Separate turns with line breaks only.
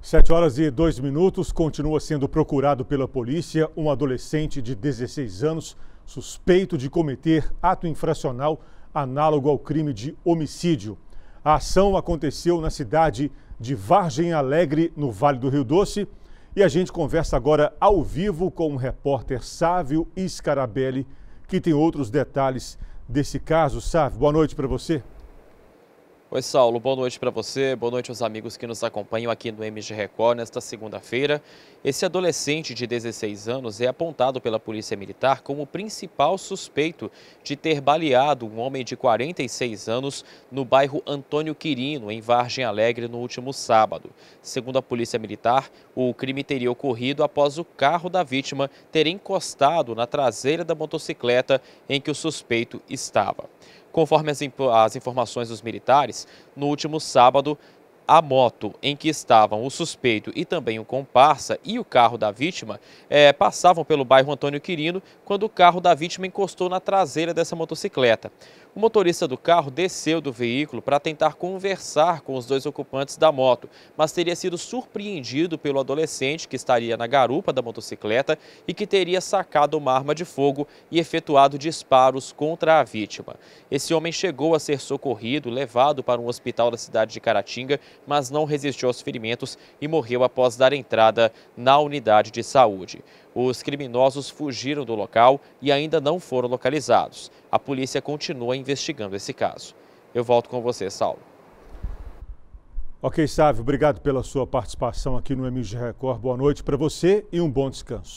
Sete horas e dois minutos, continua sendo procurado pela polícia um adolescente de 16 anos suspeito de cometer ato infracional análogo ao crime de homicídio. A ação aconteceu na cidade de Vargem Alegre, no Vale do Rio Doce. E a gente conversa agora ao vivo com o repórter Sávio Scarabelli, que tem outros detalhes desse caso. Sávio, boa noite para você.
Oi, Saulo. Boa noite para você, boa noite aos amigos que nos acompanham aqui no MG Record nesta segunda-feira. Esse adolescente de 16 anos é apontado pela Polícia Militar como o principal suspeito de ter baleado um homem de 46 anos no bairro Antônio Quirino, em Vargem Alegre, no último sábado. Segundo a Polícia Militar, o crime teria ocorrido após o carro da vítima ter encostado na traseira da motocicleta em que o suspeito estava. Conforme as, as informações dos militares, no último sábado, a moto em que estavam o suspeito e também o comparsa e o carro da vítima é, passavam pelo bairro Antônio Quirino quando o carro da vítima encostou na traseira dessa motocicleta. O motorista do carro desceu do veículo para tentar conversar com os dois ocupantes da moto, mas teria sido surpreendido pelo adolescente que estaria na garupa da motocicleta e que teria sacado uma arma de fogo e efetuado disparos contra a vítima. Esse homem chegou a ser socorrido, levado para um hospital da cidade de Caratinga, mas não resistiu aos ferimentos e morreu após dar entrada na unidade de saúde. Os criminosos fugiram do local e ainda não foram localizados. A polícia continua investigando esse caso. Eu volto com você, Saulo.
Ok, Sávio, obrigado pela sua participação aqui no MG Record. Boa noite para você e um bom descanso.